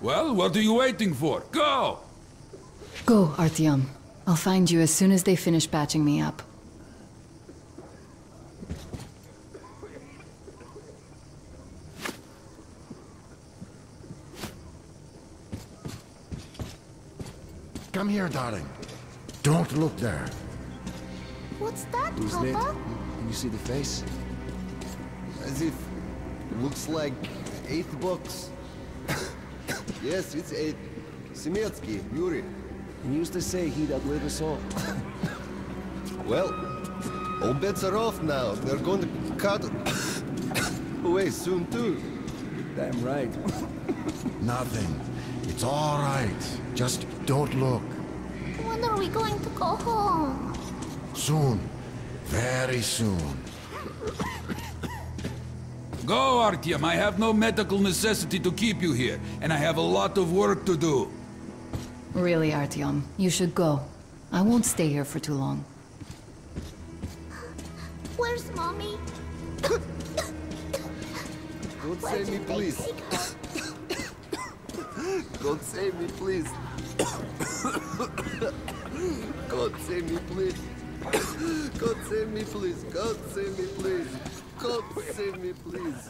Well, what are you waiting for? Go! Go, Artyom. I'll find you as soon as they finish patching me up. Come here, darling. Don't look there. What's that, Who's Papa? Nate? Can you see the face? As if looks like eight bucks. Yes, it's eight. Semetsky, Yuri. He used to say he'd outlive us all. Well, all bets are off now. They're going to cut away soon too. Damn right. Nothing. It's all right. Just don't look. When are we going to go home? Soon. Very soon. Go, Artyom. I have no medical necessity to keep you here, and I have a lot of work to do. Really, Artyom, you should go. I won't stay here for too long. Where's Mommy? Don't Where save me, please. take her? God save me, please. God save me, please. God save me, please. God save me, please. God, save me, please.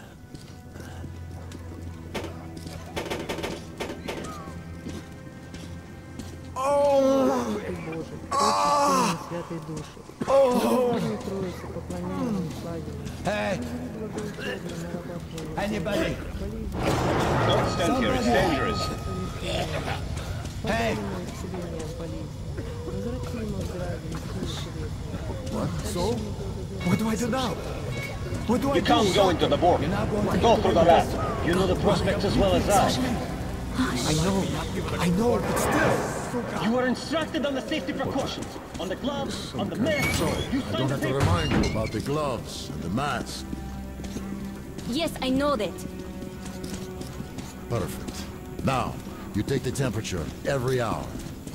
Oh! Oh! Hey! Anybody? Don't stand here, it's dangerous. Hey! What? So? What do I do now? What do I You do? can't go into the board. You're not going to Go through the rat. You know the prospects as well as I. I know. I know, but still. You were instructed on the safety precautions. On the gloves, on the mask. You I don't have to remind you about the gloves and the mask. Yes, I know that. Perfect. Now, you take the temperature every hour.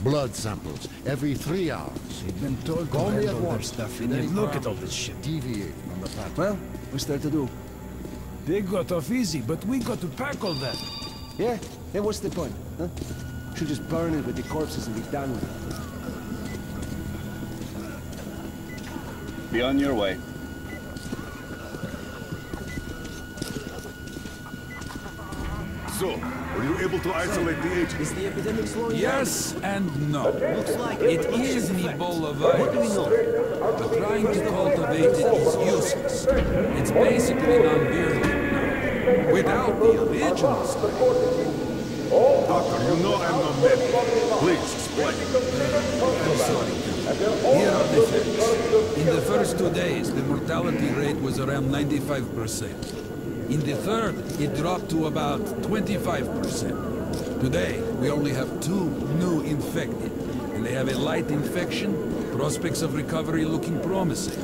Blood samples every three hours. They've been told to Call me at handle once. stuff. If And look at all this shit. Deviate from the pattern. Well, what's there to do? They got off easy, but we got to pack all that. Yeah? Then what's the point? Huh? Should just burn it with the corpses and be done with it. Be on your way. So, were you able to isolate the agent? Is the epidemic slowing Yes and no. Looks like It is an Ebola virus. What do we know? But trying to cultivate it is useless. It's basically non-virulent now. Without the original strain. Doctor, you know I'm not medic. Please, explain. I'm sorry. Here are the facts. In the first two days, the mortality rate was around 95%. In the third, it dropped to about 25%. Today, we only have two new infected, and they have a light infection, prospects of recovery looking promising.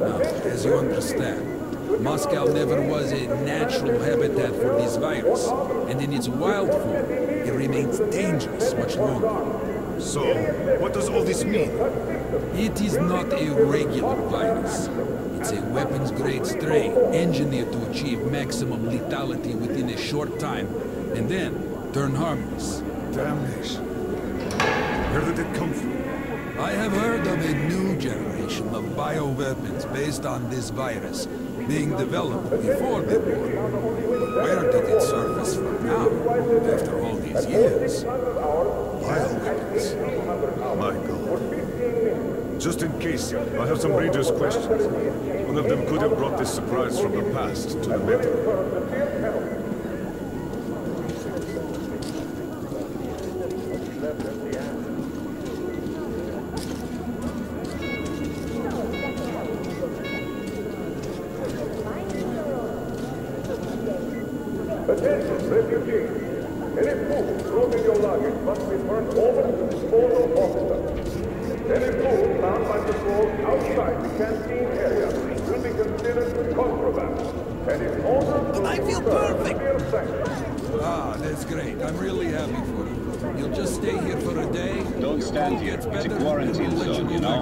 Now, as you understand, Moscow never was a natural habitat for this virus, and in its wild form, it remains dangerous much longer. So, what does all this mean? It is not a regular virus. It's a weapons-grade strain engineered to achieve maximum lethality within a short time, and then turn harmless. Damnation. Where did it come from? I have heard of a new generation of bioweapons based on this virus being developed before the war. But Where did it surface from now, after all these years? Bioweapons. My god. Just in case, I have some readers' questions. One of them could have brought this surprise from the past to the metro. around here. It's a quarantine zone, you know?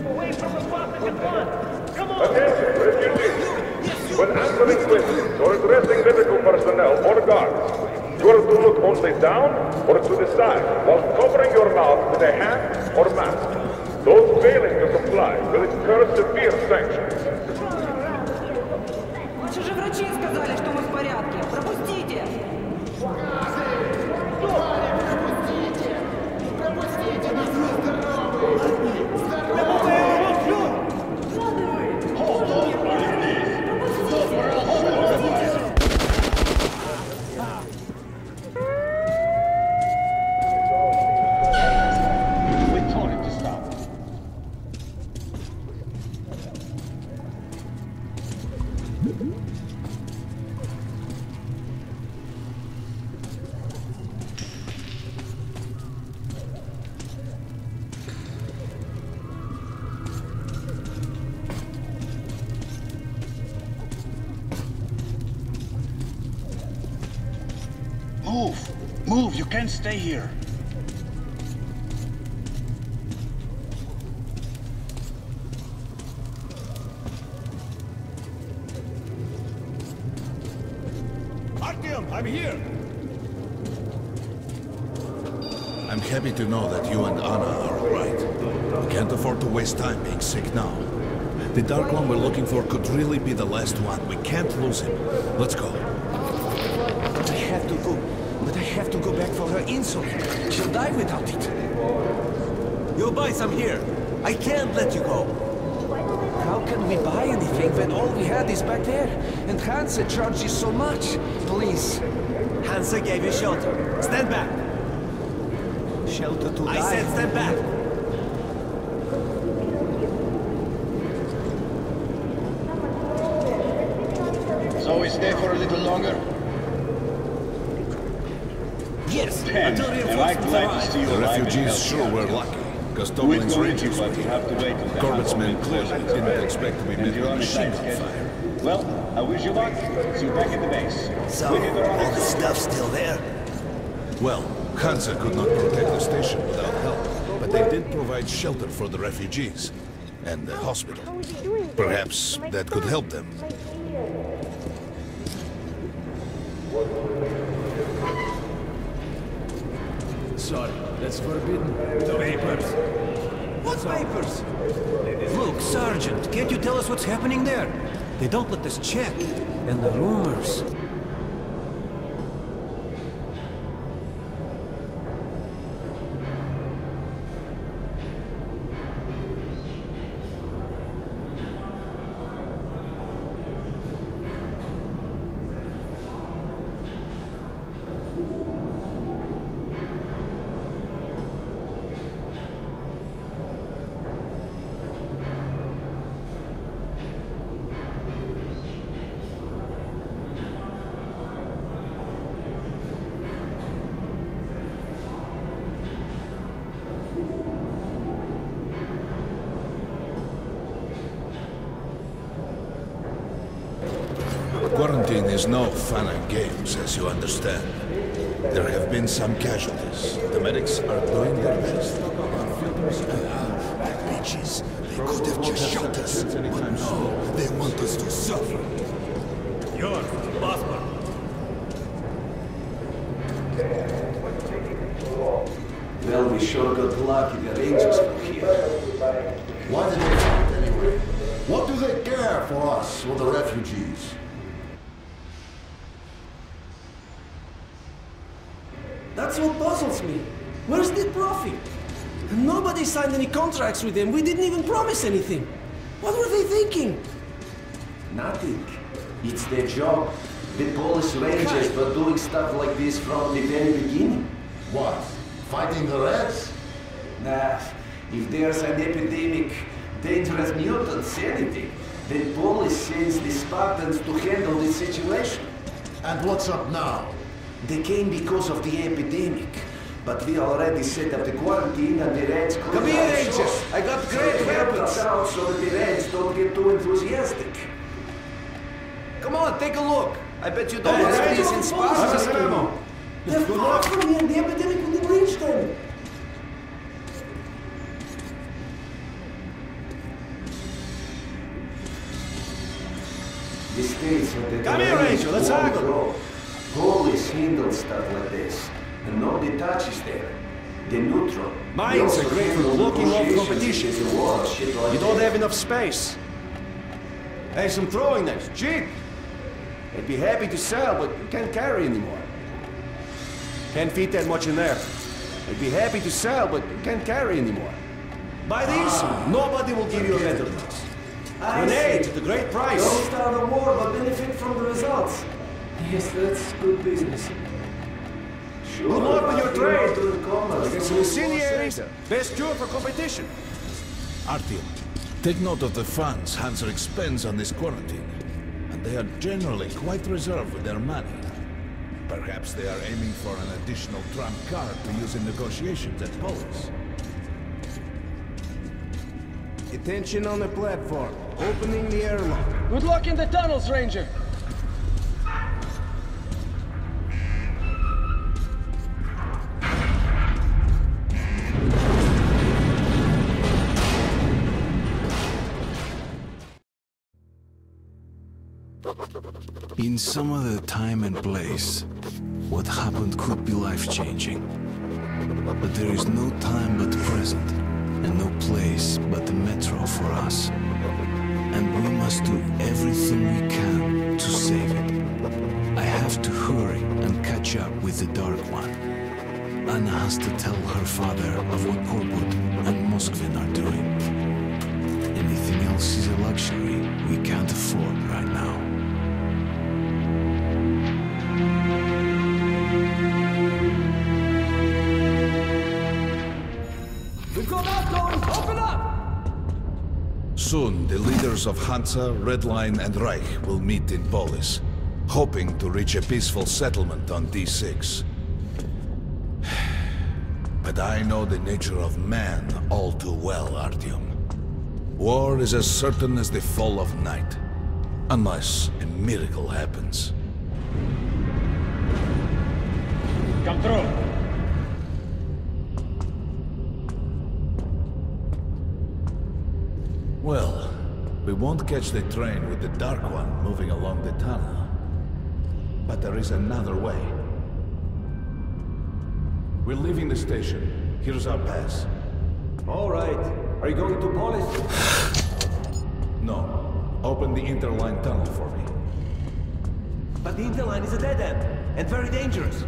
Away from the and get Come on! Attention, refugees! When answering questions or addressing medical personnel or guards, you are to look only down or to the side while covering your mouth with a hand or mask. Last one. We can't lose him. Let's go. But I have to go. But I have to go back for her insulin. She'll die without it. You'll buy some here. I can't let you go. How can we buy anything when all we had is back there? And Hansa charges so much. Please. Hansa gave you shelter. Stand back. Shelter to I die. said stand back. The refugees sure were lucky. Gostoblin's rangers were. Korbut's men clearly didn't expect to be met with machine gun fire. Well, I wish you luck. See you back at the base. So, all the stuff still there? Well, Hansa could not protect the station without help, but they did provide shelter for the refugees and the hospital. Perhaps that could help them. Sorry, that's forbidden. The papers. What papers? Look, Sergeant, can't you tell us what's happening there? They don't let us check. And the rumors. Is no fun and games, as you understand. There have been some casualties. The medics are doing their best. The bitches, they could have just shot us. But no, they want us to suffer. Yours, passport. Well, we sure got lucky the Rangers were here. Why did they fight anyway? What do they care for us or the refugees? That's what puzzles me. Where's the profit? Nobody signed any contracts with them. We didn't even promise anything. What were they thinking? Nothing. It's their job. The Polis Rangers were doing stuff like this from the very beginning. What? Fighting the Reds? Nah, if there's an epidemic, dangerous mutants, anything, the Polis sends the Spartans to handle the situation. And what's up now? They came because of the epidemic. But we already set up the quarantine and the Reds... Come here, Rangers. I got great so weapons. out so that the Reds don't get too enthusiastic. Come on, take a look. I bet you don't Hey, this in Sparta. They're far from here. The epidemic will reach them. The states are Come here, Rachel, let's haggle. Polis handle stuff like this. and no detaches there. The neutral. Mines are great for looking off competition. The war, like You don't that. have enough space. Hey, some throwing knives, cheap. I'd be happy to sell, but you can't carry anymore. Can't fit that much in there. I'd be happy to sell, but you can't carry anymore. Buy these, ah. nobody will give you a better price. Grenades at a great price. Don't start a war, but benefit from the results. Yes, that's good business. Good luck with your trade. Get Get some incendiaries. Best cure for competition. Artyom, take note of the funds Hansa expends on this quarantine. And they are generally quite reserved with their money. Perhaps they are aiming for an additional trump card to use in negotiations at Polis. Attention on the platform. Opening the airlock. Good luck in the tunnels, Ranger. In some other time and place, what happened could be life-changing. But there is no time but the present, and no place but the metro for us. And we must do everything we can to save it. I have to hurry and catch up with the Dark One. Anna has to tell her father of what Korbut and Moskvin are doing. Anything else is a luxury we can't afford right now. Leaders of Hansa, Redline, and Reich will meet in Polis, hoping to reach a peaceful settlement on D6. But I know the nature of man all too well, Artyom. War is as certain as the fall of night, unless a miracle happens. Come through. Well, we won't catch the train with the Dark One moving along the tunnel. But there is another way. We're leaving the station. Here's our pass. All right. Are you going to Polis? No. Open the interline tunnel for me. But the interline is a dead end, and very dangerous.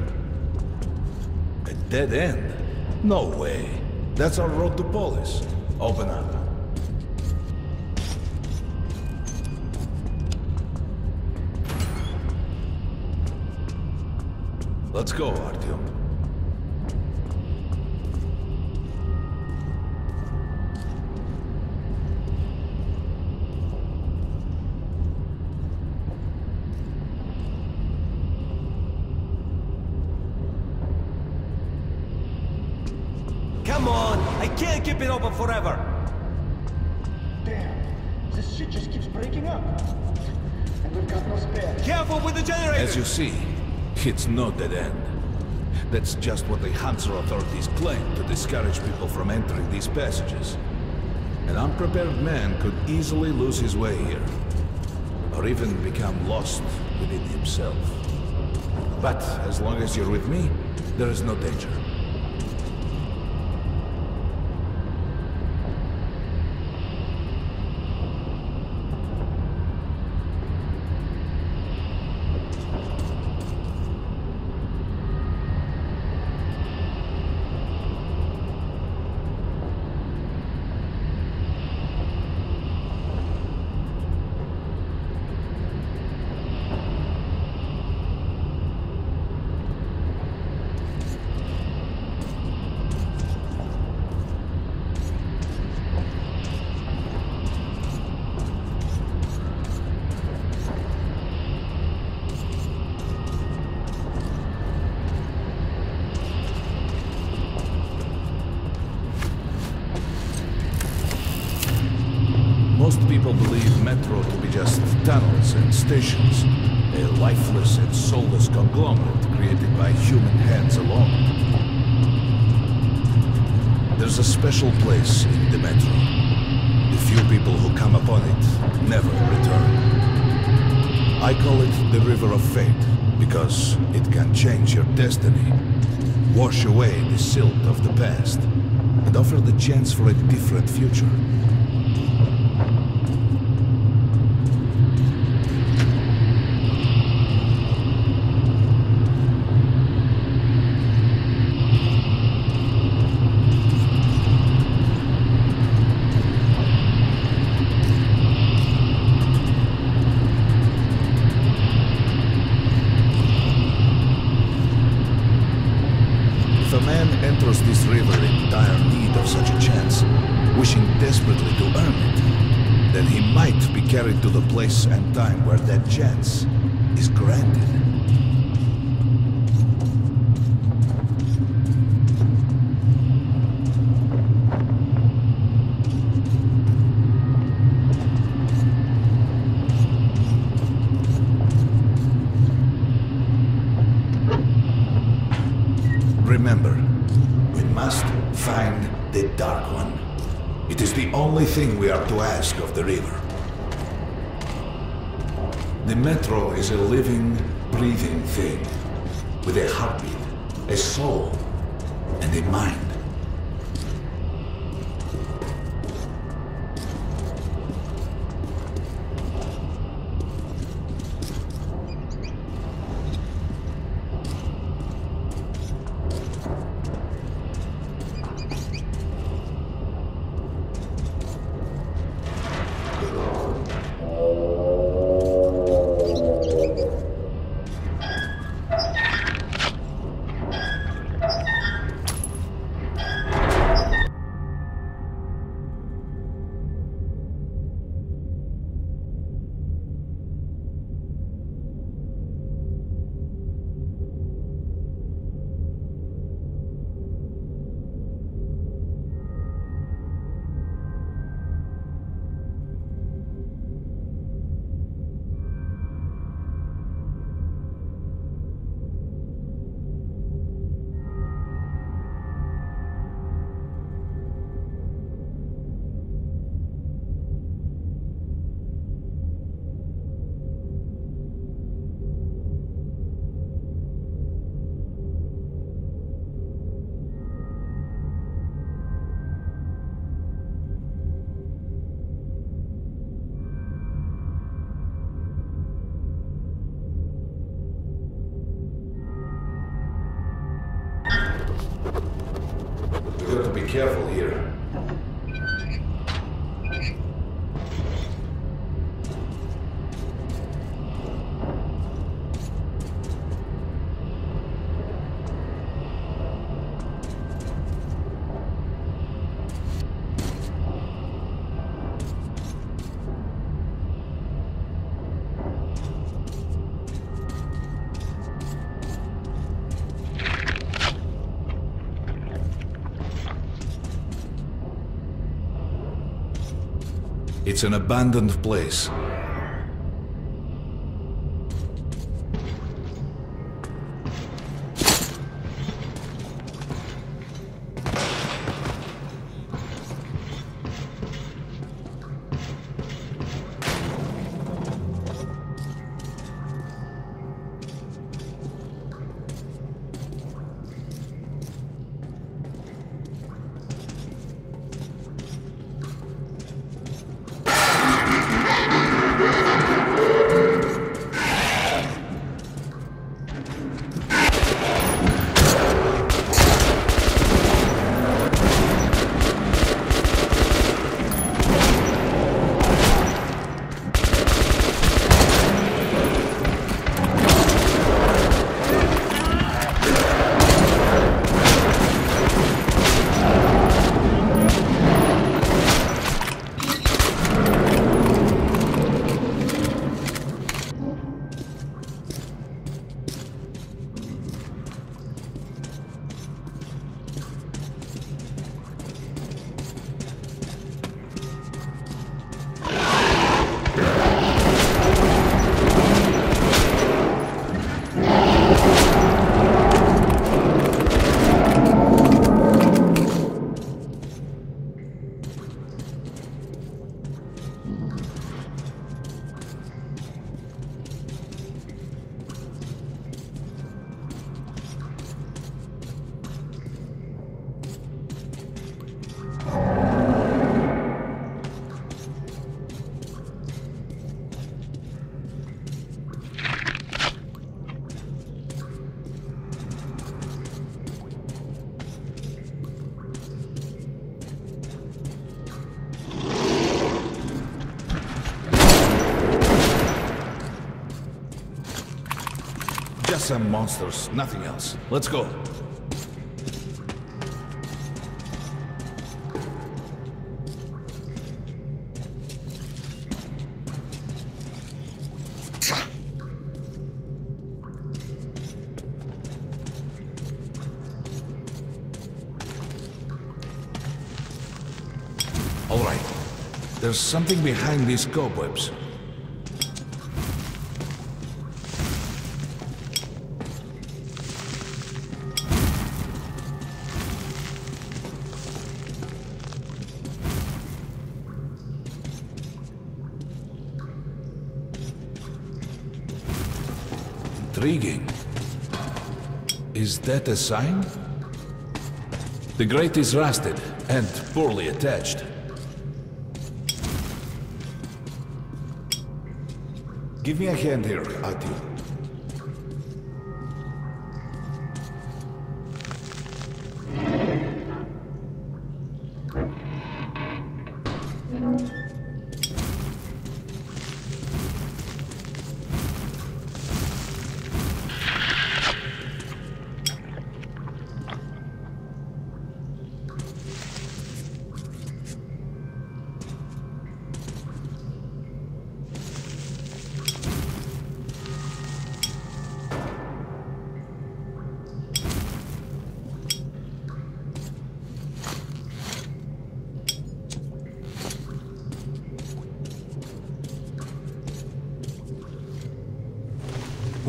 A dead end? No way. That's our road to Polis. Open up. Let's go, Artyom. It's no dead end. That's just what the Hansa authorities claim to discourage people from entering these passages. An unprepared man could easily lose his way here, or even become lost within himself. But as long as you're with me, there is no danger. tunnels and stations. A lifeless and soulless conglomerate created by human hands alone. There's a special place in the metro. The few people who come upon it never return. I call it the River of Fate, because it can change your destiny, wash away the silt of the past, and offer the chance for a different future. Metro is a living, breathing thing with a heartbeat, a soul, and a mind. It's an abandoned place. Some monsters, nothing else. Let's go. All right. There's something behind these cobwebs. That a sign? The grate is rusted and poorly attached. Give me a hand here, Ati.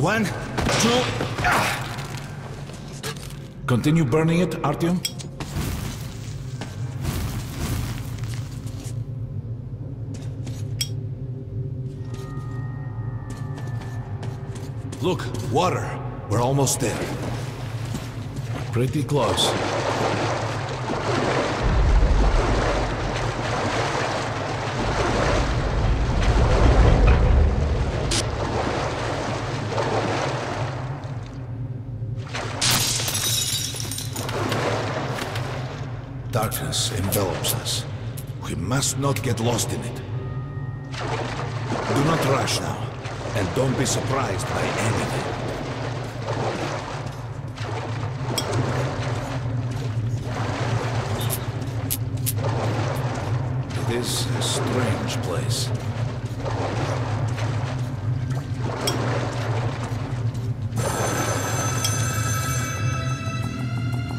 One, two. Continue burning it, Artyom. Look, water. We're almost there. Pretty close. Darkness envelops us. We must not get lost in it. Do not rush now, and don't be surprised by anything.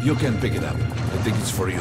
You can pick it up. I think it's for you.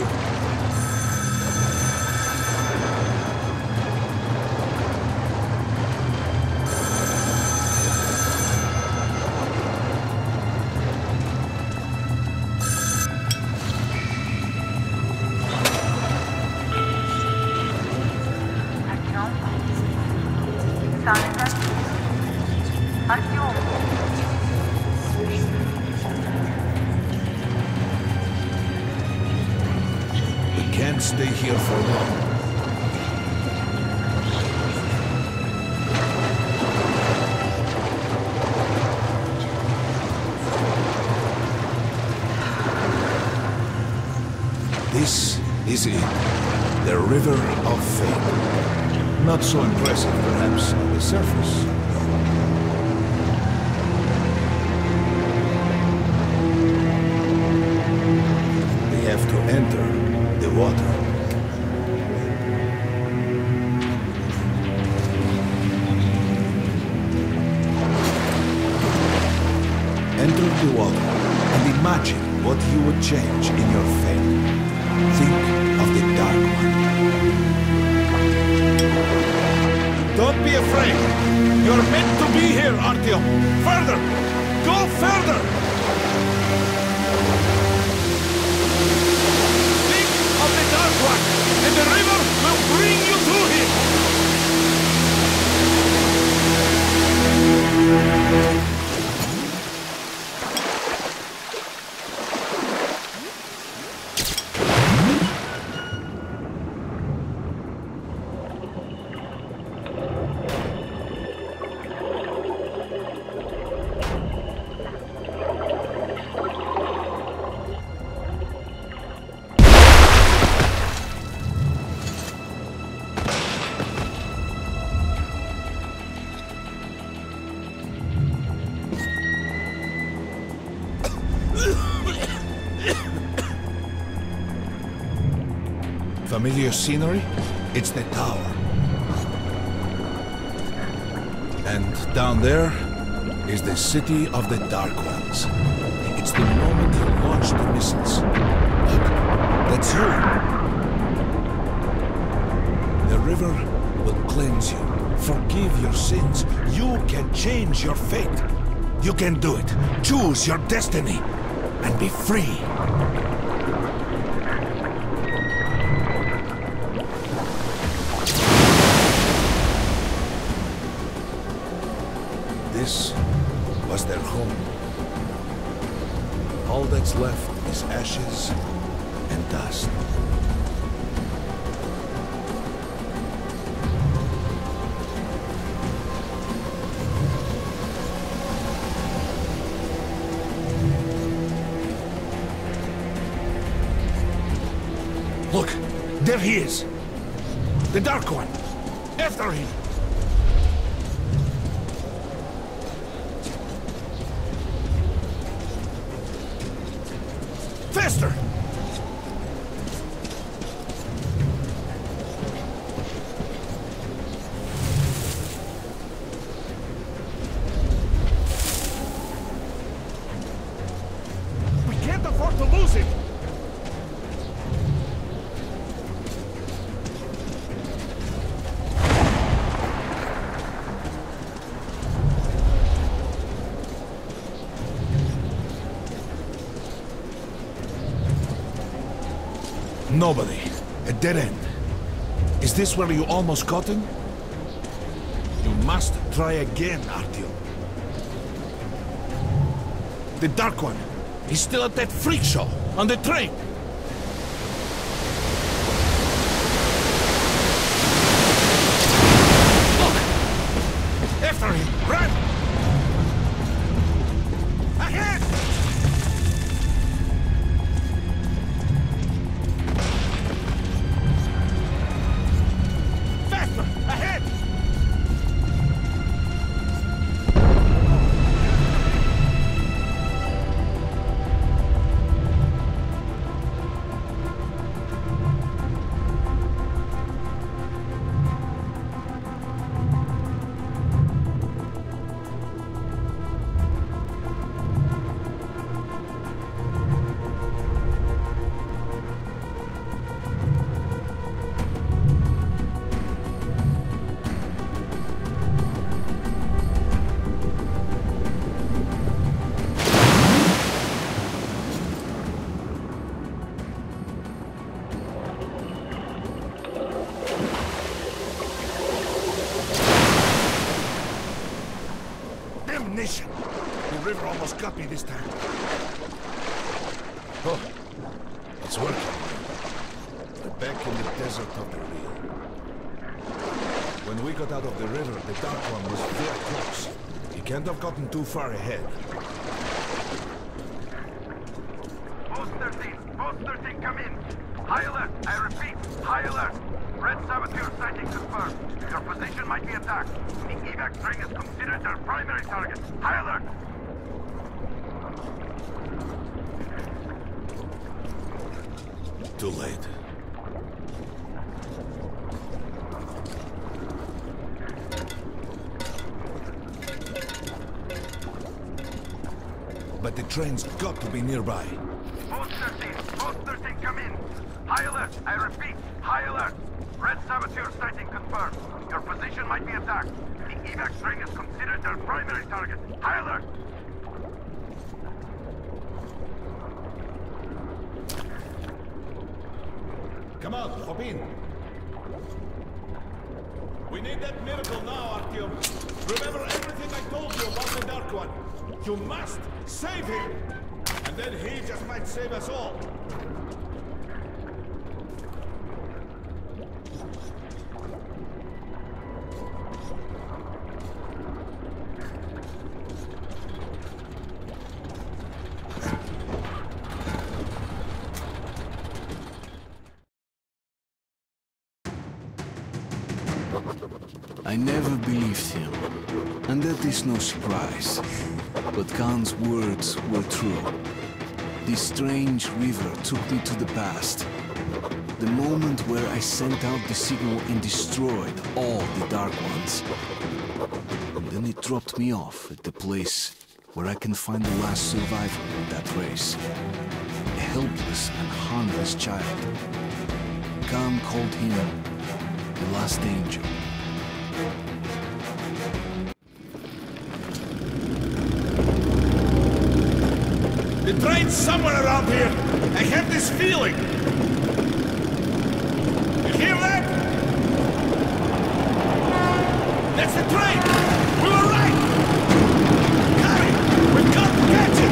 Familiar scenery? It's the tower. And down there is the city of the Dark Ones. It's the moment you launch the missiles. Look, that's you. The river will cleanse you, forgive your sins. You can change your fate. You can do it. Choose your destiny and be free. Dead end. Is this where you almost caught him? You must try again, Artyom. The Dark One. He's still at that freak show. On the train. Far ahead. Post 13, Post 13, come in. High alert, I repeat, high alert. Red Saboteur sighting confirmed. Your position might be attacked. The evac train is considered their primary target. High alert. Too late. But the train's got to be nearby. Post 13, Post 13, come in. High alert, I repeat, high alert. Red Saboteur sighting confirmed. Your position might be attacked. The evac train is considered their primary target. High alert. Come on, hop in. You must save him. And then he just might save us all. Words were true. This strange river took me to the past. the moment where I sent out the signal and destroyed all the Dark Ones. And then it dropped me off at the place where I can find the last survivor of that race. A helpless and harmless child. Khan called him the last angel. Train's somewhere around here. I have this feeling. You hear that? That's the train! We were right! Harry, we've got to catch it!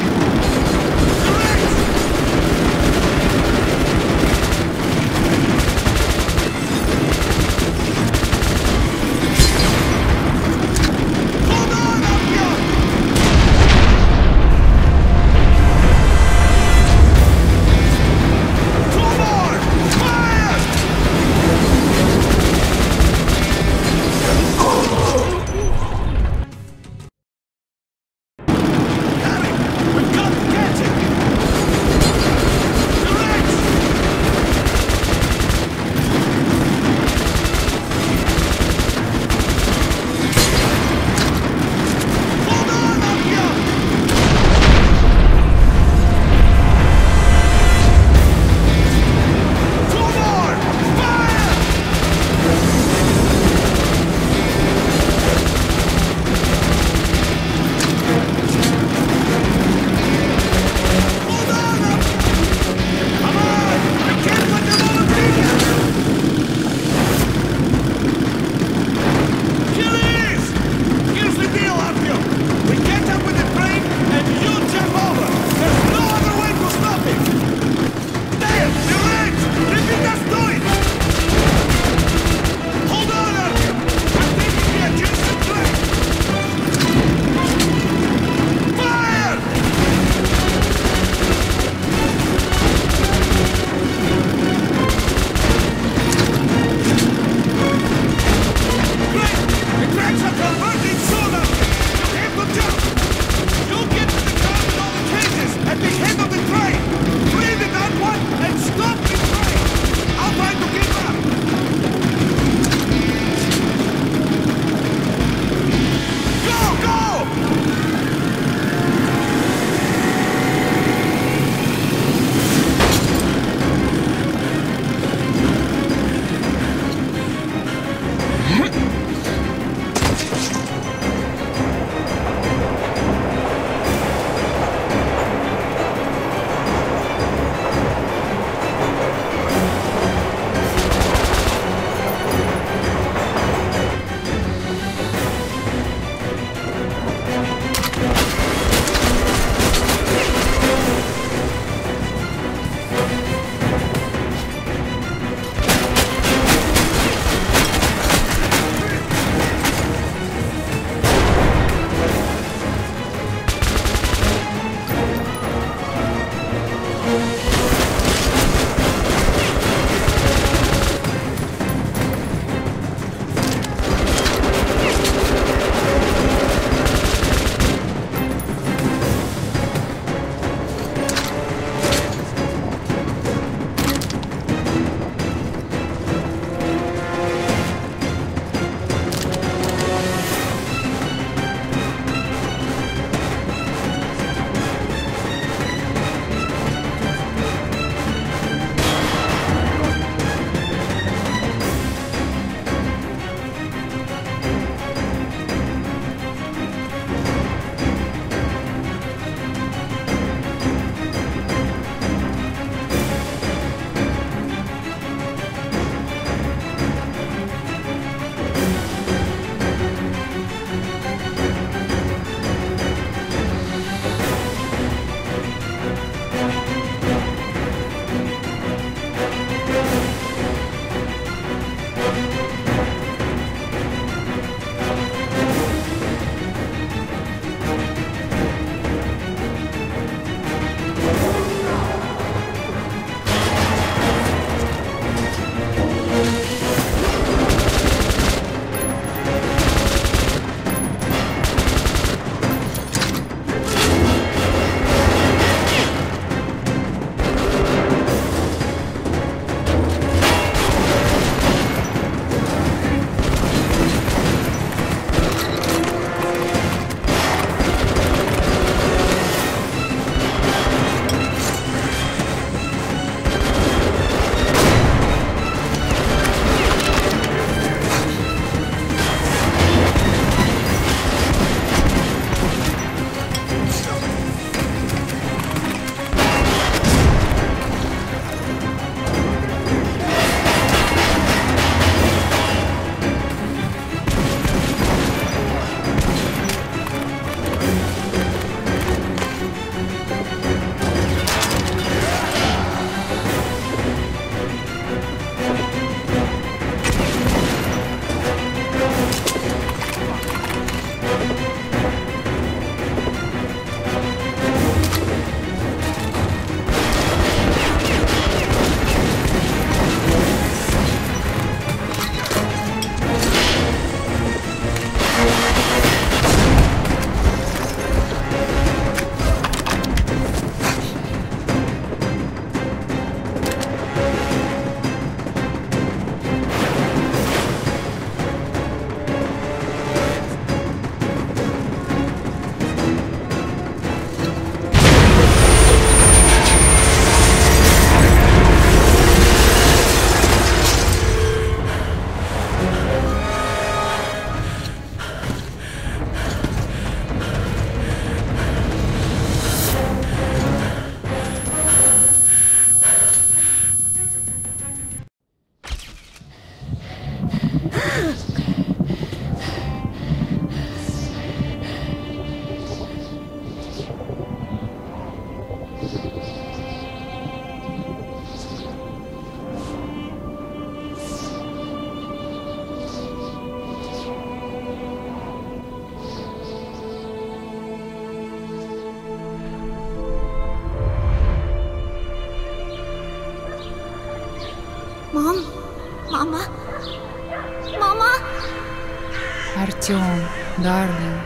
Darling,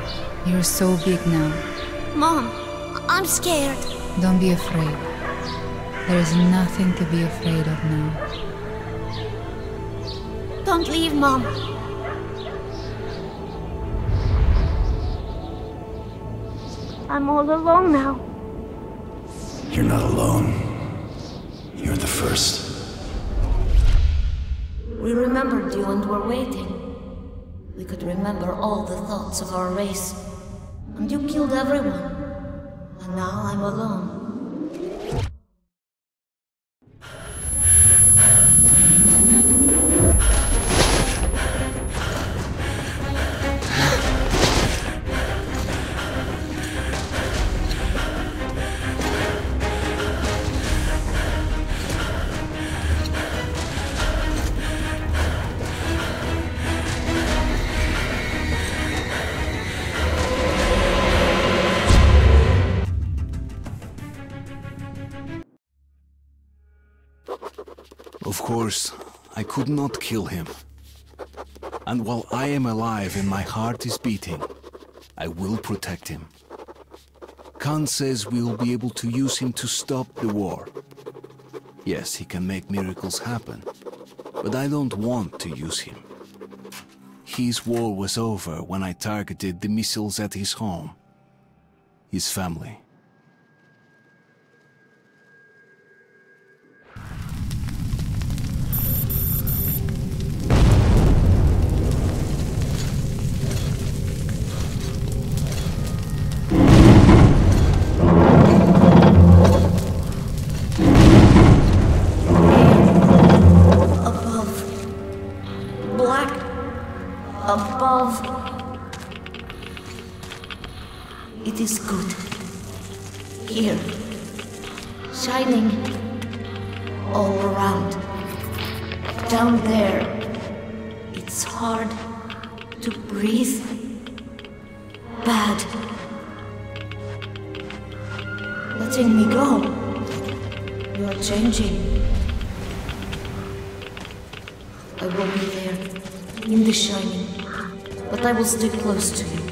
you're so big now. Mom, I'm scared. Don't be afraid. There is nothing to be afraid of now. Don't leave, Mom. I'm all alone now. The thoughts of our race. And you killed everyone. And now I'm alone. Not kill him. And while I am alive and my heart is beating, I will protect him. Khan says we will be able to use him to stop the war. Yes, he can make miracles happen, but I don't want to use him. His war was over when I targeted the missiles at his home, his family. Above. It is good. Here. Shining. All around. Down there. It's hard to breathe. Bad. Letting me go. You are changing. I will be there, in the shining, but I will stay close to you.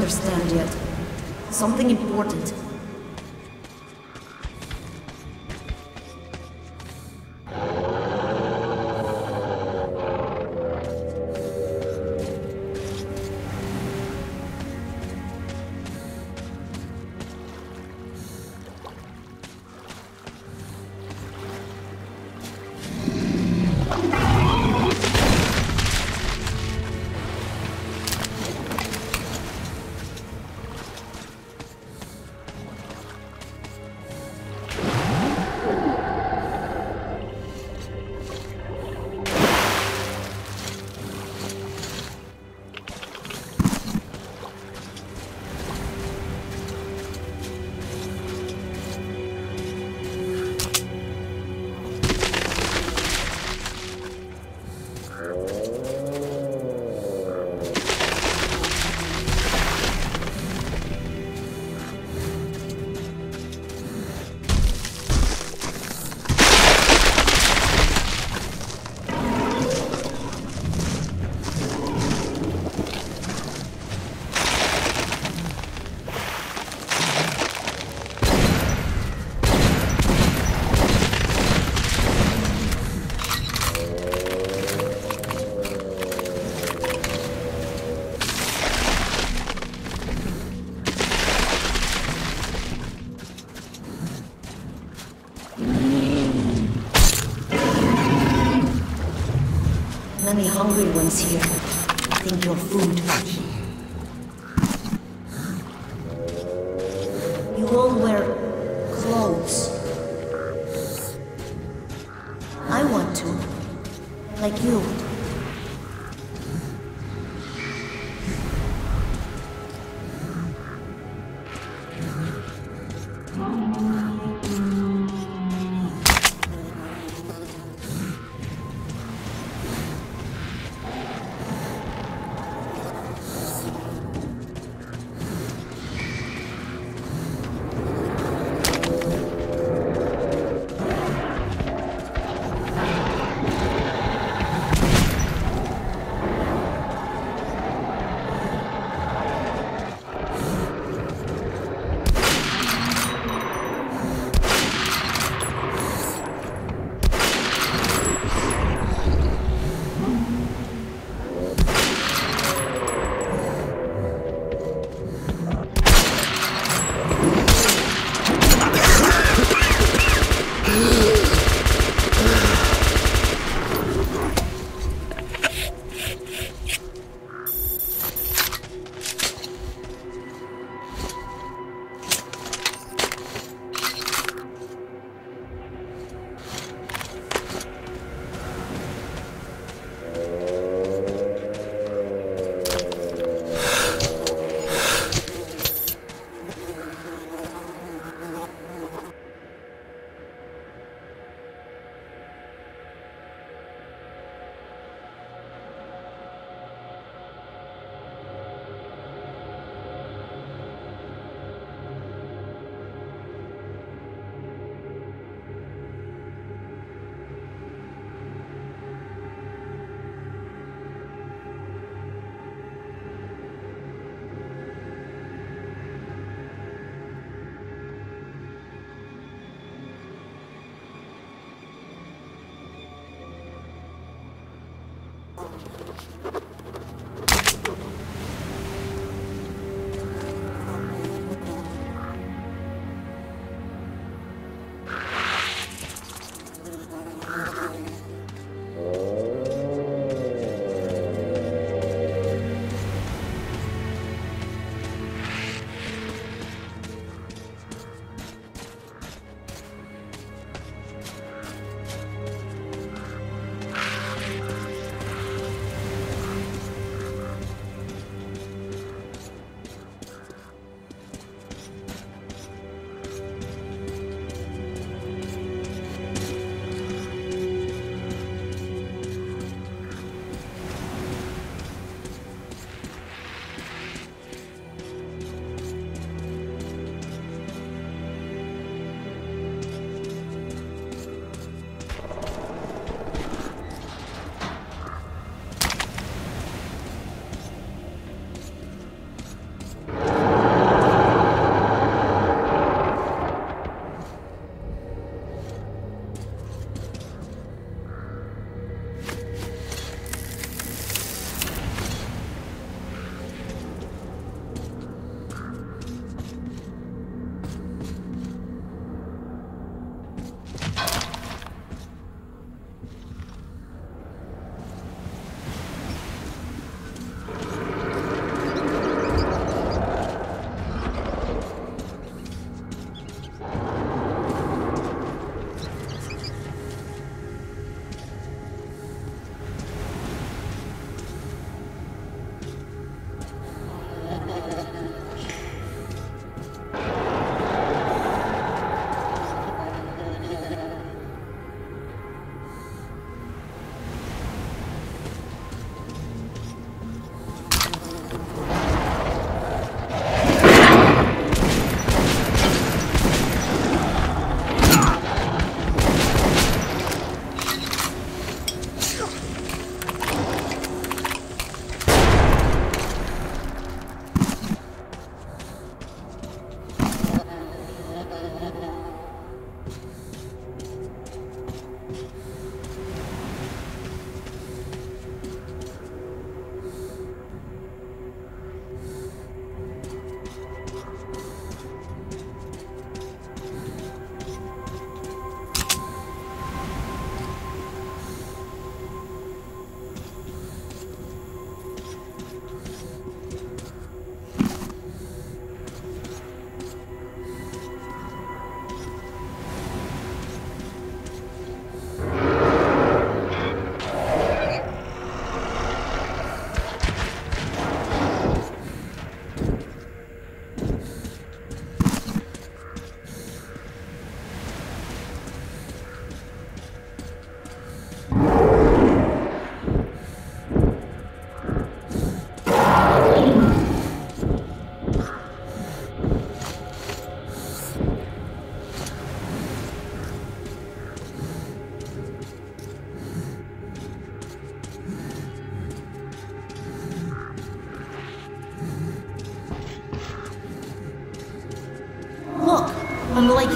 understand yet. Something important only hungry ones here. I think your food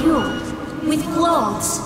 you, with clothes.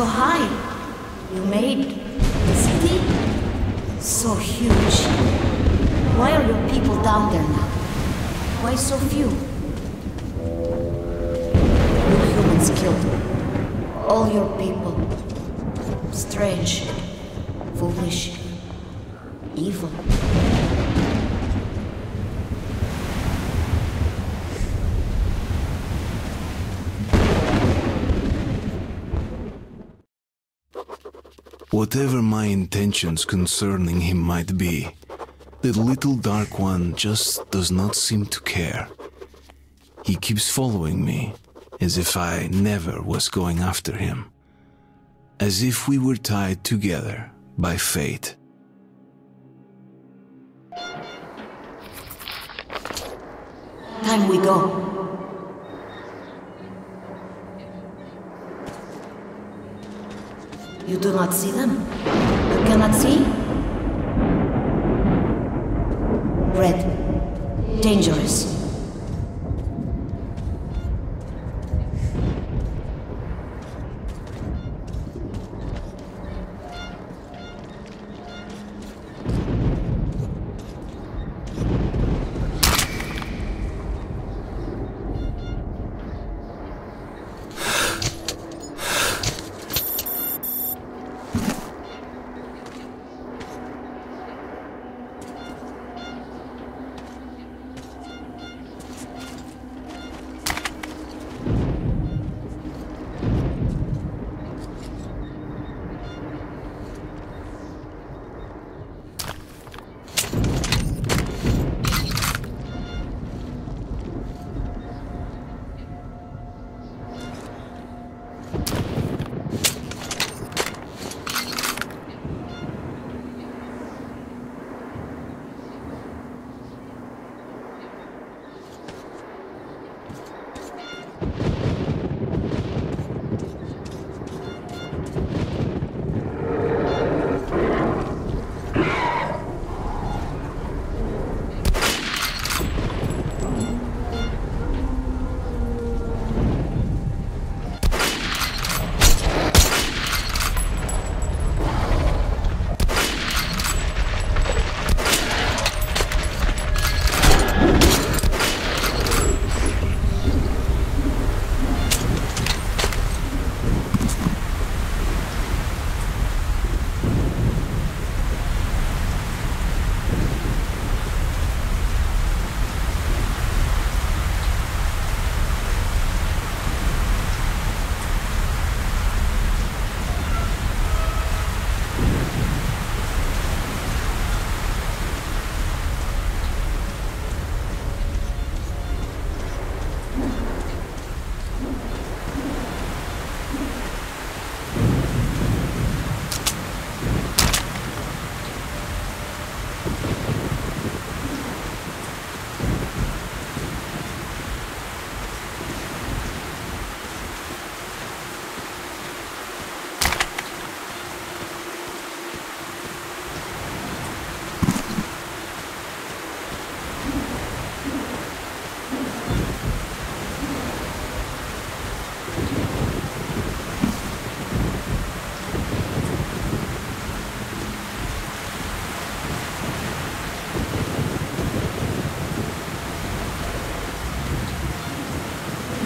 So high. Whatever my intentions concerning him might be, the little Dark One just does not seem to care. He keeps following me, as if I never was going after him, as if we were tied together by fate. Time we go. You do not see them? You cannot see? Red. Dangerous.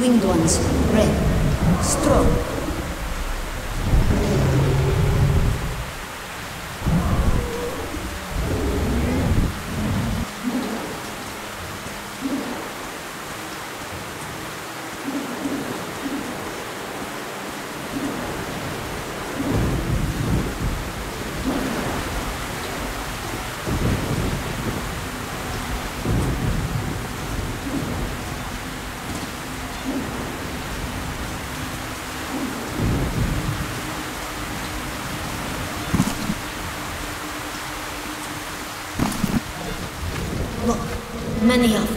Winged ones, red. Strong. Many of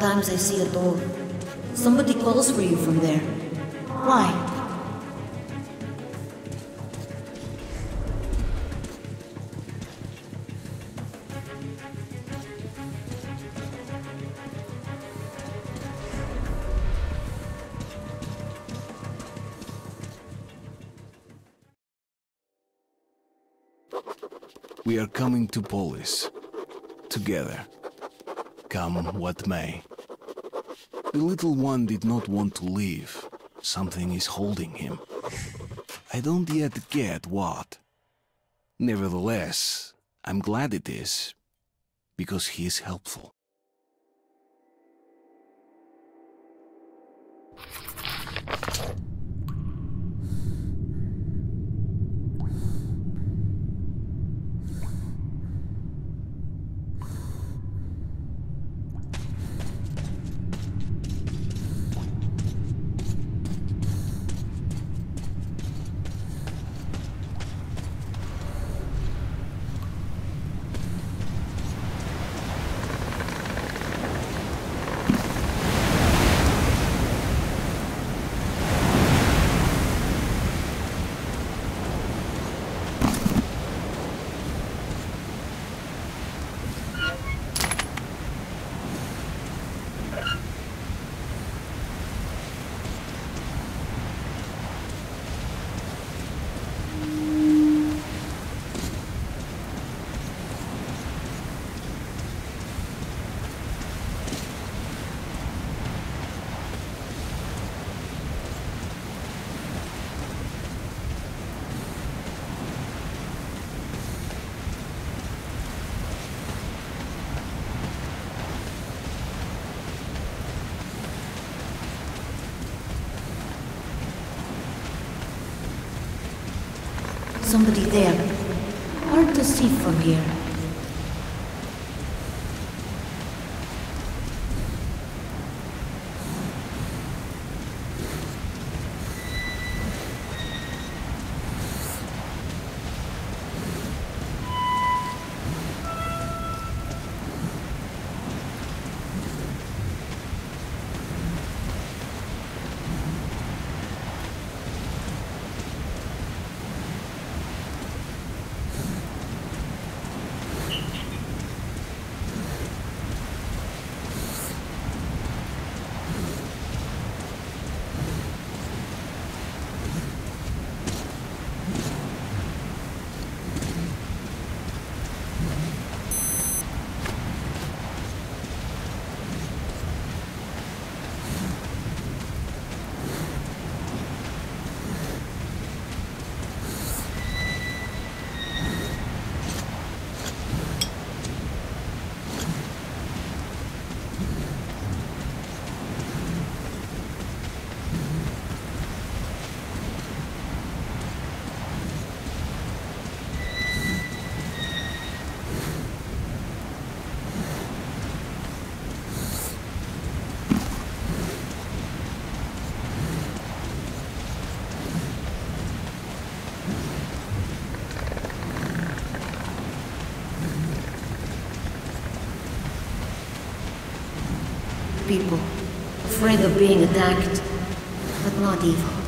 Sometimes I see a door. Somebody calls for you from there. Why? We are coming to Polis. Together. Come what may. The little one did not want to leave. Something is holding him. I don't yet get what. Nevertheless, I'm glad it is. Because he is helpful. Somebody there. See from here. People afraid of being attacked, but not evil.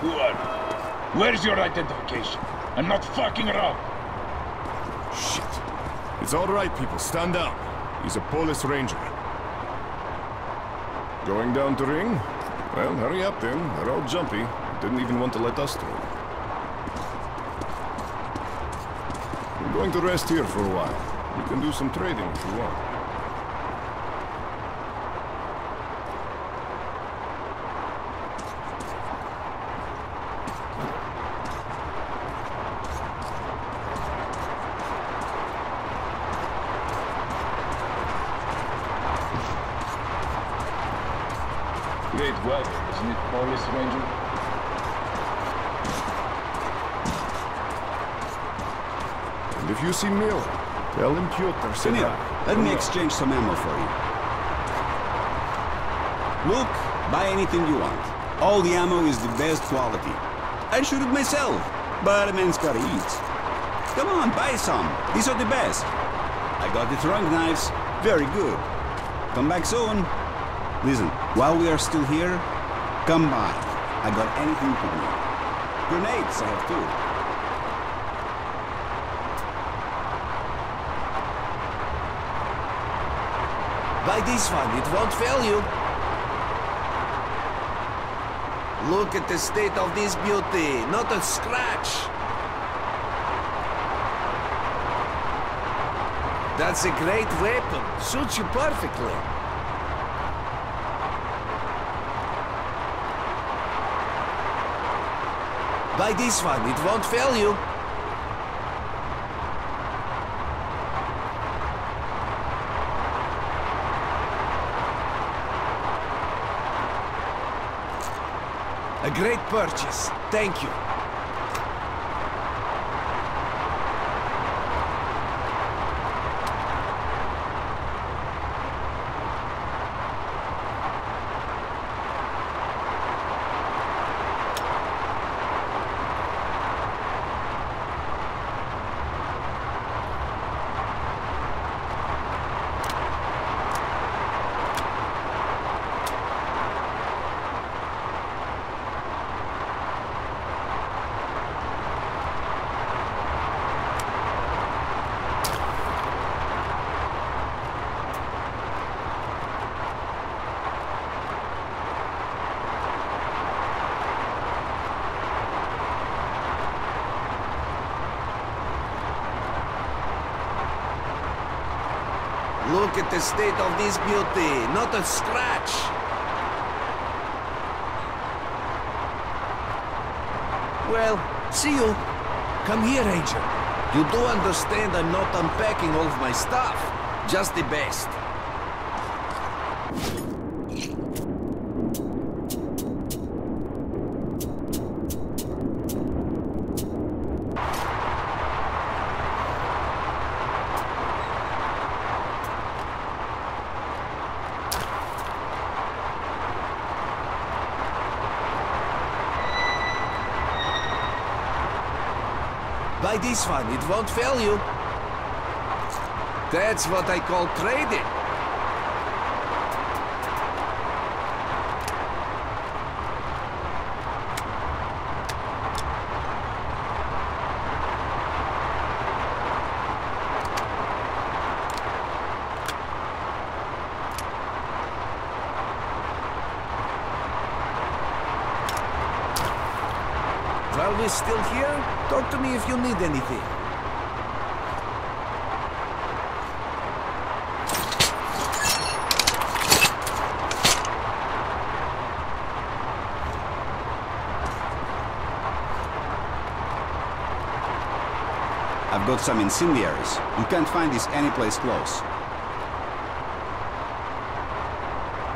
Who are you? Where's your identification? I'm not fucking around. Shit. It's all right, people. Stand down. He's a police ranger. Going down to ring? Well, hurry up then. They're all jumpy. Didn't even want to let us through. We're going to rest here for a while. We can do some trading if you want. Great weather, isn't it, Police Ranger? And if you see Miller, tell him Piotr said Come Let me exchange some ammo for you. Look, buy anything you want. All the ammo is the best quality. I shoot it myself, but a man's gotta eat. Come on, buy some. These are the best. I got the trunk knives. Very good. Come back soon. Listen, while we are still here, come by. I got anything for you. Grenades I have too. Buy this one, it won't fail you. Look at the state of this beauty, not a scratch. That's a great weapon, suits you perfectly. Buy this one, it won't fail you. Great purchase. Thank you. Look at the state of this beauty, not a scratch. Well, see you. Come here, Ranger. You do understand I'm not unpacking all of my stuff. Just the best. This one, it won't fail you. That's what I call trading. While we're still here, to me if you need anything. I've got some incendiaries. You can't find these anyplace close.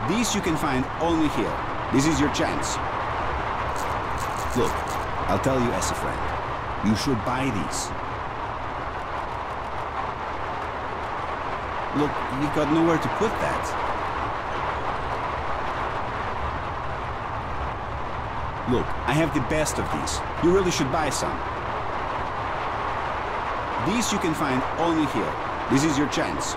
These you can find only here. This is your chance. Look, I'll tell you as a friend. You should buy these. Look, you got nowhere to put that. Look, I have the best of these. You really should buy some. These you can find only here. This is your chance.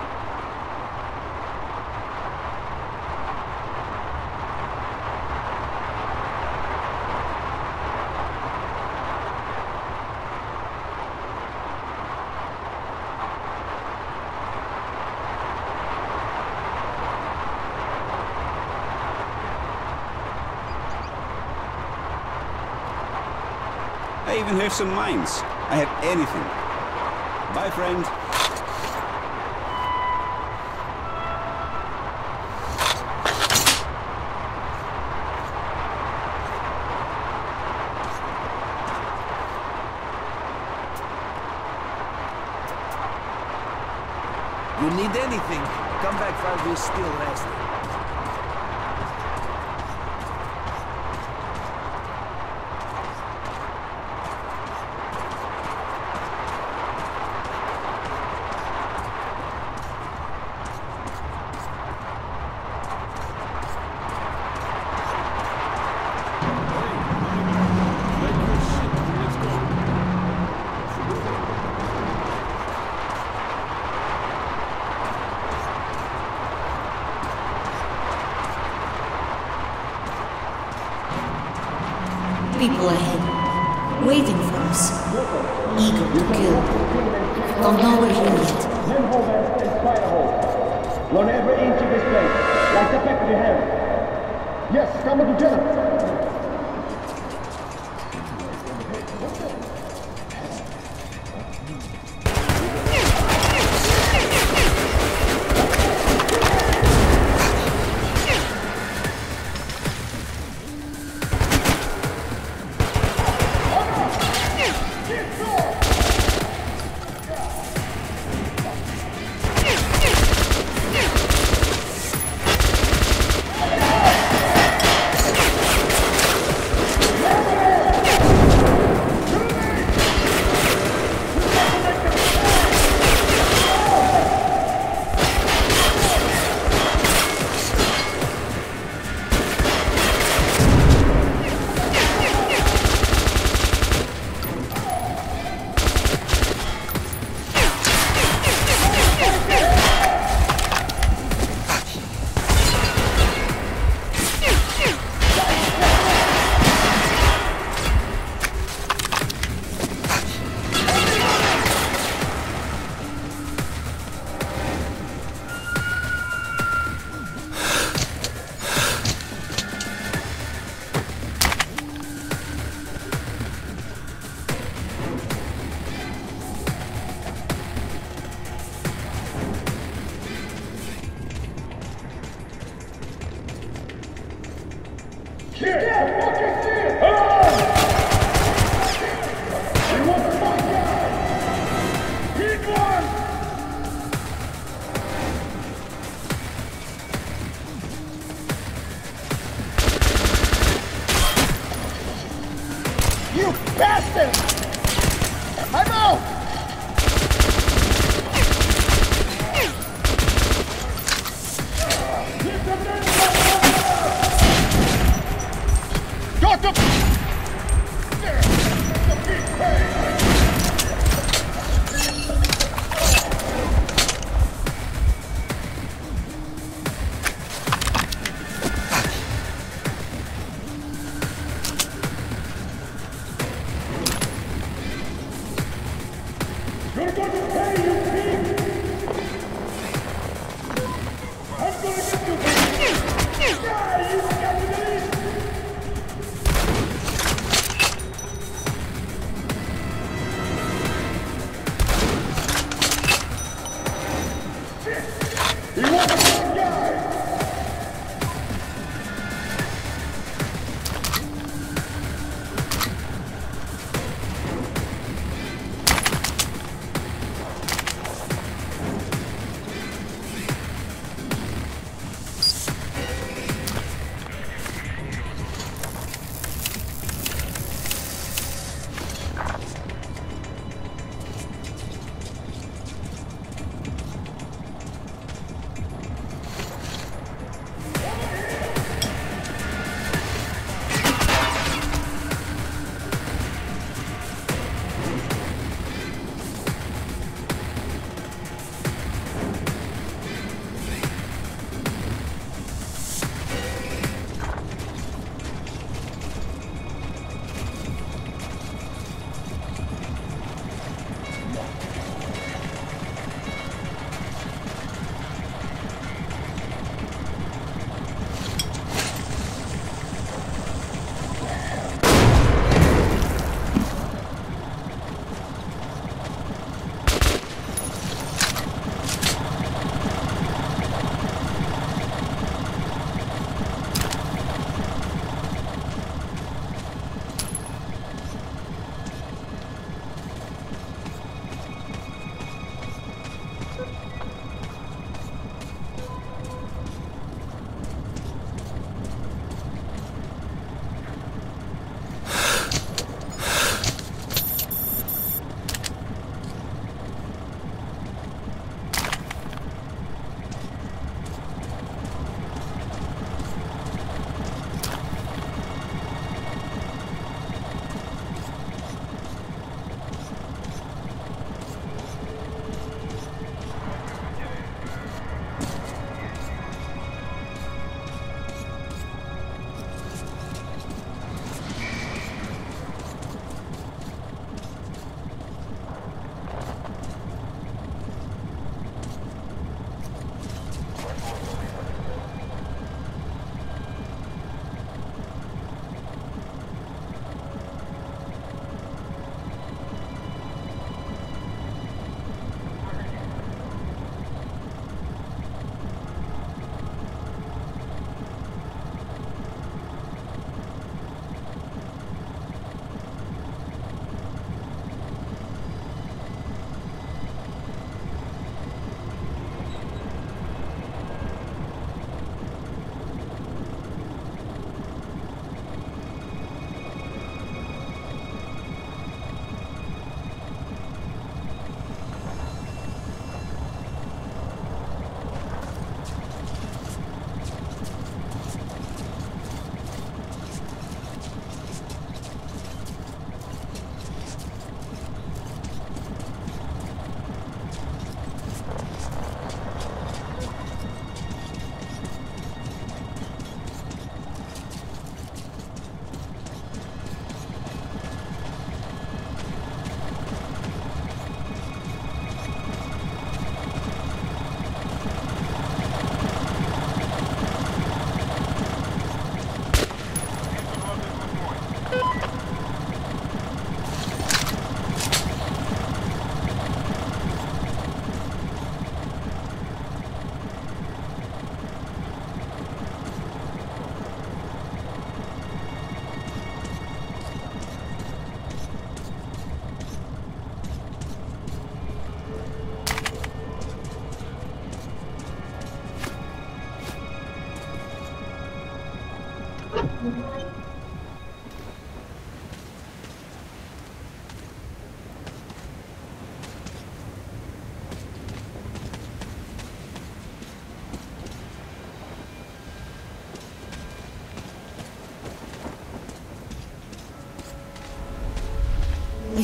I even have some mines. I have anything. Bye, friend. You need anything, come back while we're still resting.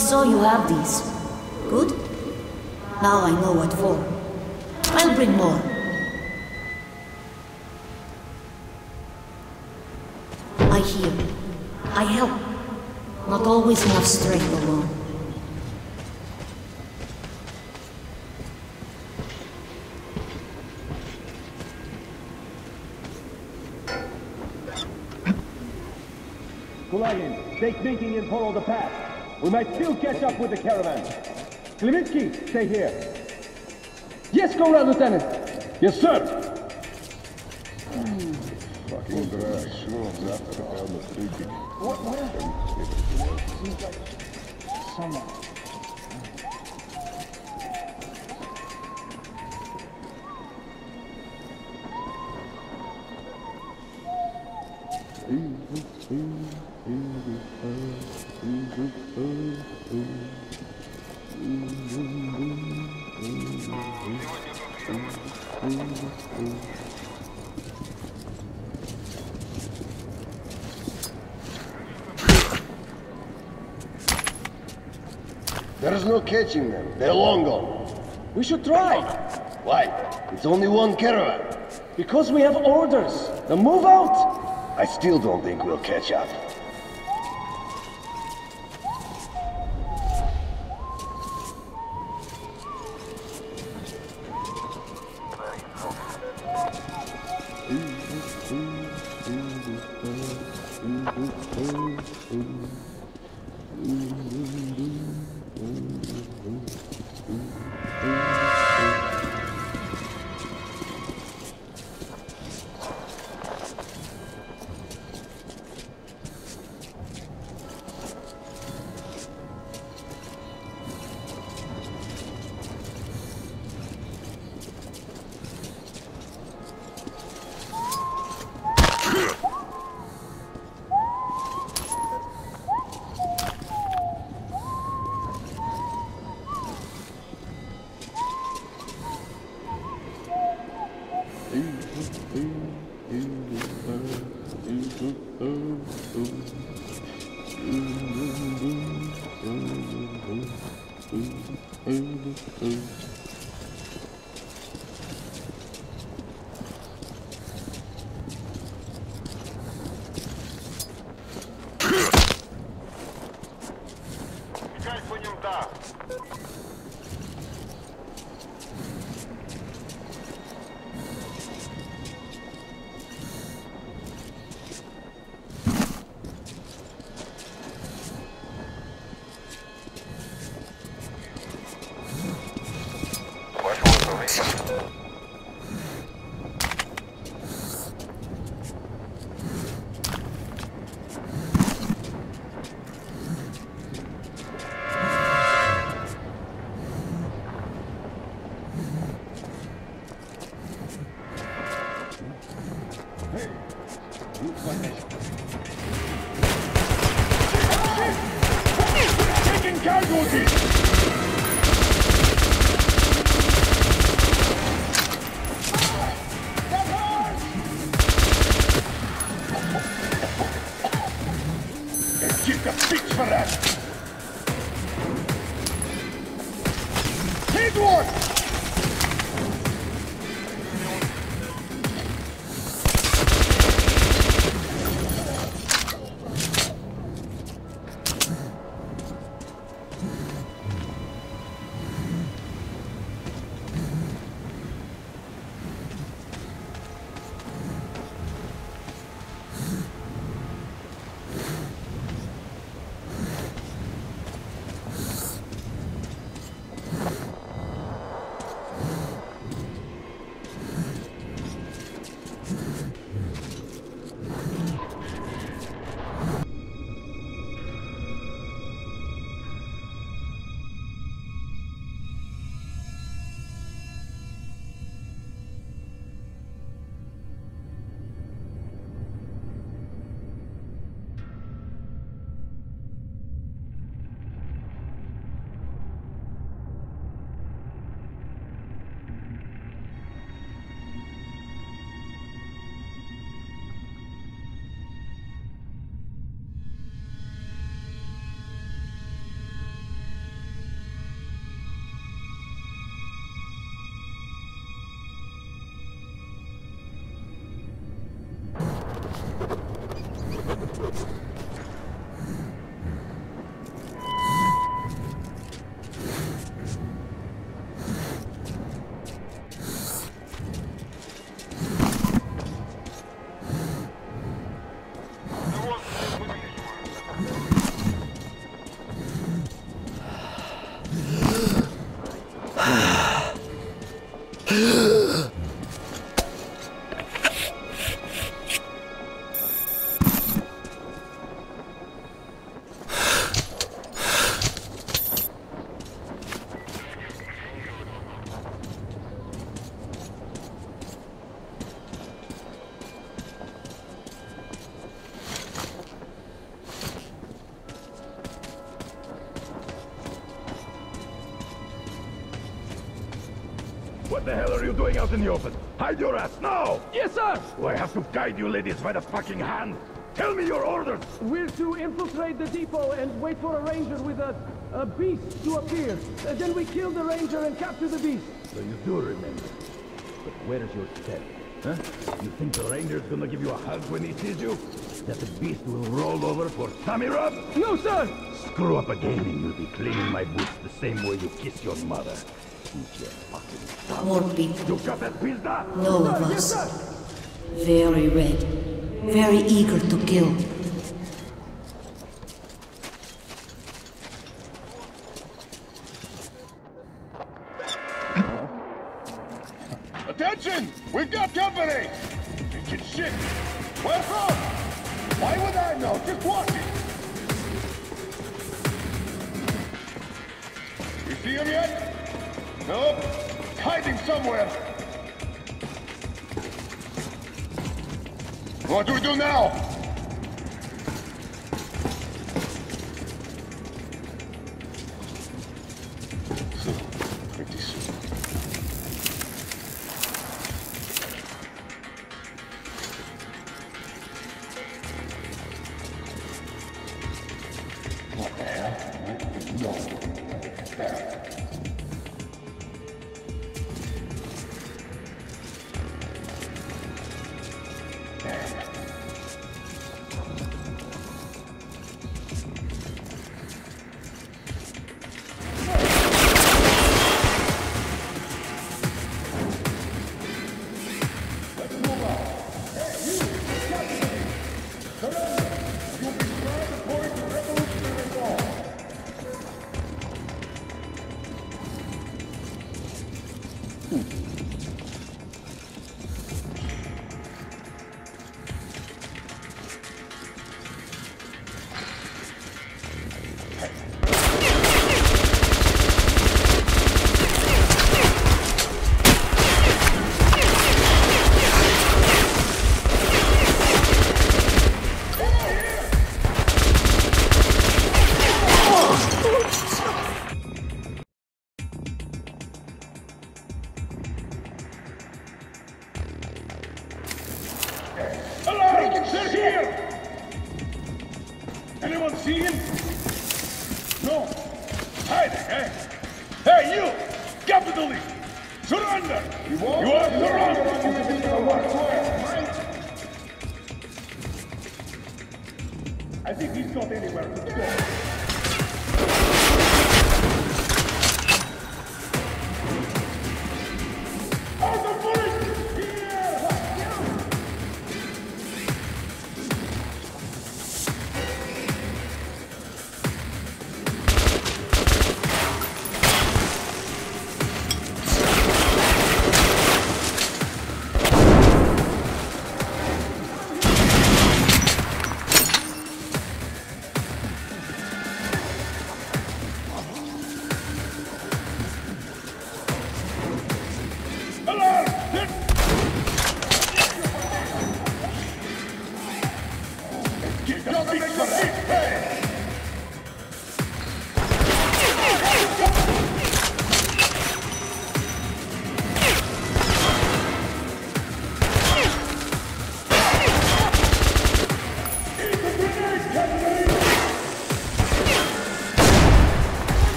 Saw you have these. Good? Now I know what for. I'll bring more. I heal. I help. Not always enough strength alone. Kulagin, take meeting and follow the path. We might still catch up with the caravan. Klimitsky, stay here. Yes, Comrade Lieutenant. Yes, sir. Catching them. They're long gone. We should try. Why? It's only one caravan. Because we have orders. Now move out. I still don't think we'll catch up. Doing out in the open? Hide your ass now! Yes, sir! Do I have to guide you ladies by the fucking hand? Tell me your orders! We're to infiltrate the depot and wait for a ranger with a, a beast to appear. Uh, then we kill the ranger and capture the beast. So you do remember. But where's your step? Huh? You think the ranger's gonna give you a hug when he sees you? That the beast will roll over for tummy rub? No, sir! Screw up again and you'll be cleaning my boots the same way you kiss your mother. More people. You got that pizza? No of us. Very red. Very eager to kill.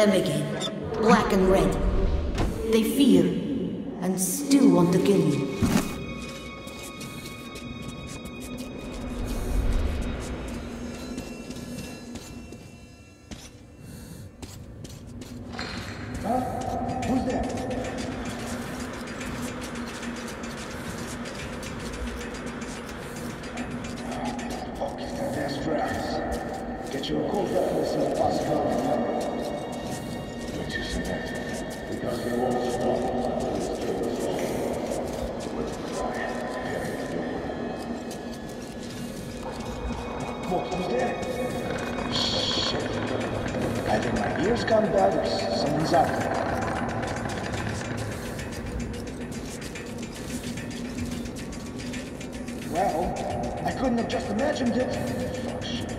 Them again. Black and red. They fear and still want to kill Gone bad someone's out there. Well, I couldn't have just imagined it.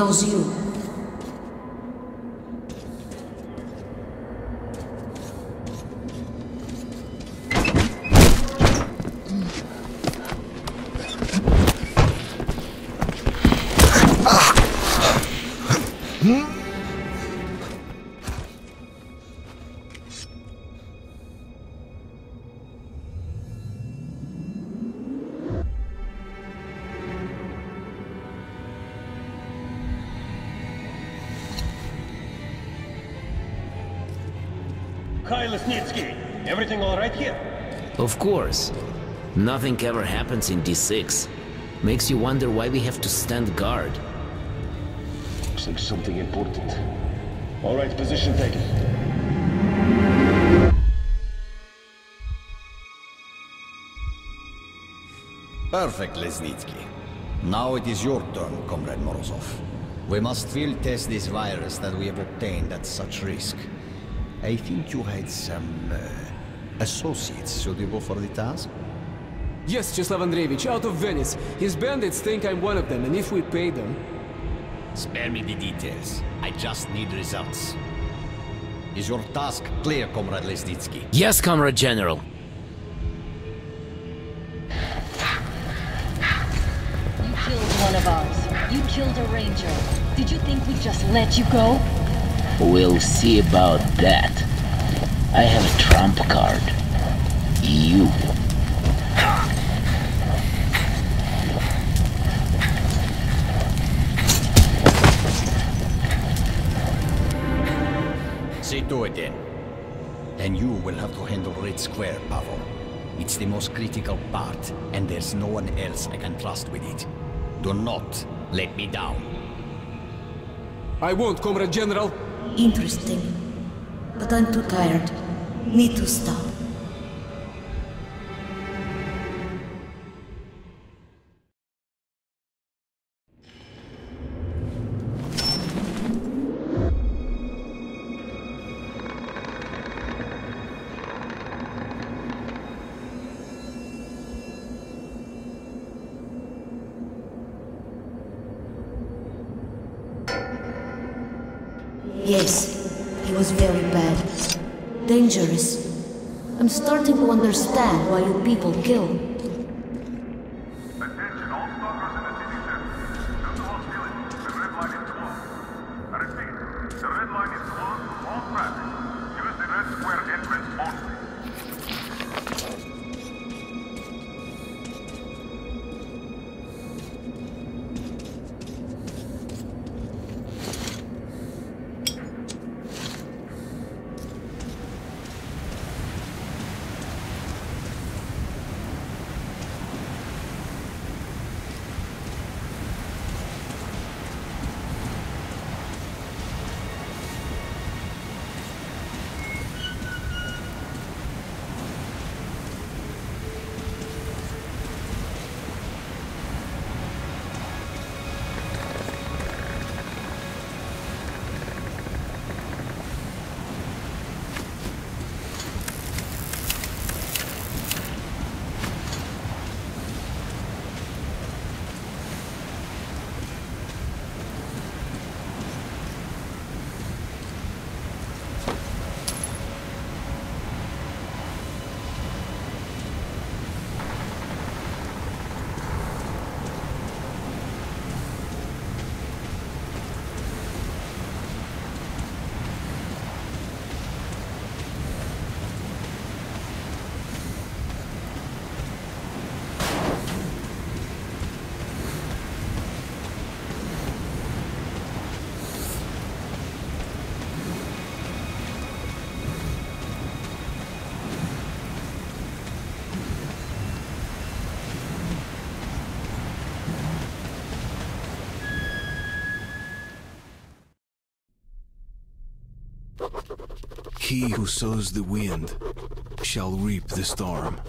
Knows you. Of course. Nothing ever happens in D6. Makes you wonder why we have to stand guard. Looks like something important. All right, position taken. Perfect, Lesnitsky. Now it is your turn, Comrade Morozov. We must field test this virus that we have obtained at such risk. I think you had some uh, associates suitable for the task. Yes, Cheslav Andreevich, out of Venice. His bandits think I'm one of them, and if we pay them... Spare me the details. I just need results. Is your task clear, Comrade Lesnitsky? Yes, Comrade General. You killed one of ours. You killed a ranger. Did you think we'd just let you go? We'll see about that. I have a trump card. You. See to it then. And you will have to handle Red Square, Pavel. It's the most critical part, and there's no one else I can trust with it. Do not let me down. I won't, Comrade General. Interesting. But I'm too tired. Need to stop. Yes, he was very bad. Dangerous. I'm starting to understand why you people kill. He who sows the wind shall reap the storm.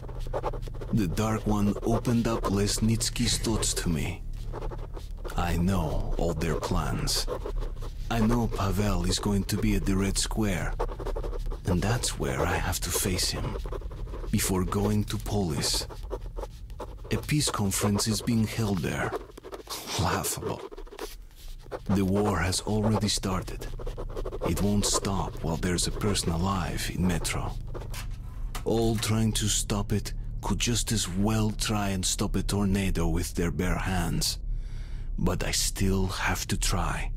The Dark One opened up Lesnitsky's thoughts to me. I know all their plans. I know Pavel is going to be at the Red Square. And that's where I have to face him. Before going to Polis. A peace conference is being held there. Laughable. The war has already started. It won't stop while there's a person alive in Metro. All trying to stop it could just as well try and stop a tornado with their bare hands. But I still have to try.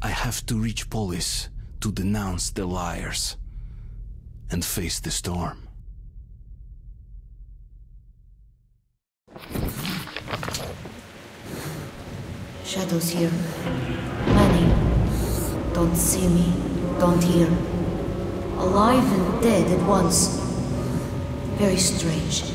I have to reach Polis to denounce the liars and face the storm. Shadows here. Don't see me, don't hear. Alive and dead at once. Very strange.